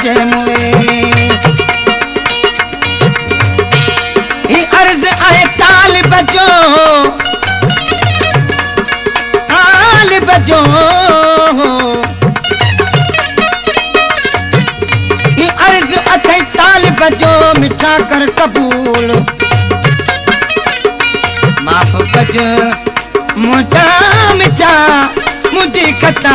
ही अर्ज़ आहे तालिब जो तालिब जो ही अर्ज़ अथई तालिब जो मिठा कर क़बूल। माफ़ कजो मुंहिंजा मिठा मुंहिंजी खता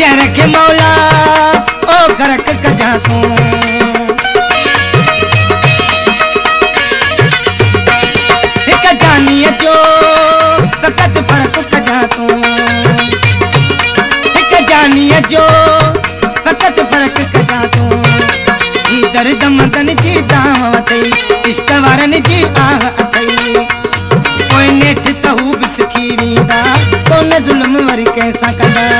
शहर खे मौला, ओ गरक कजां तूं। हिक जो फ़क़त फ़र्क़ु कजां तूं। हिक जो फ़क़त फ़र्क़ु कजां तूं। ही दर्द मदन जी दाव अथई इश्क जी आह अथई पोइ नेठ त हू बि सिखी वेंदा कोन ज़ुल्म वरी कंहिंसां कंदा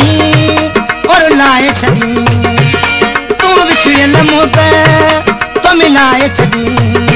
चाहीं और लाए छॾी तू विछड़ियल मुंहुं तो मिलाए छॾी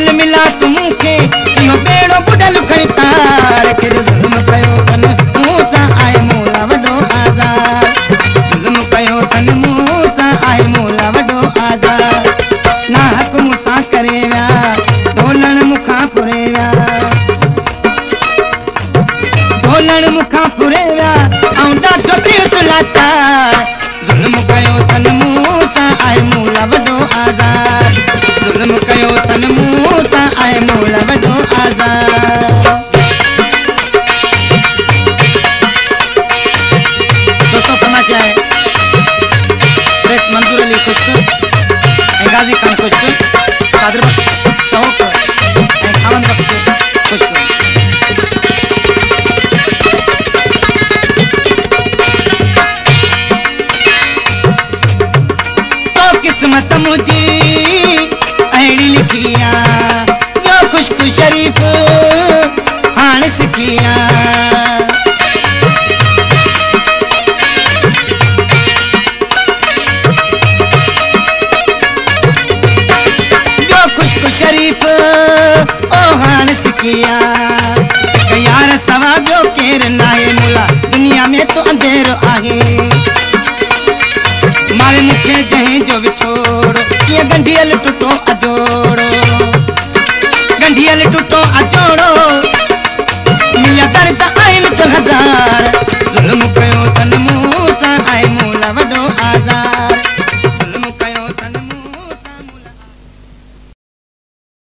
मिला तुमके। यो बेड़ो बुॾल खणी तार काजी खान खुश कादर बख्श शौक खामन बख्श खुश तो किस्मत मुझे अड़ी लिखिया यो खुशकू शरीफ। केरु न मुला, दुनिया में तो अंधेरो आहे। मारे मुखे जहे जो ये टुटो अजोड़ो। गंडियल टुटो अजोड़ो।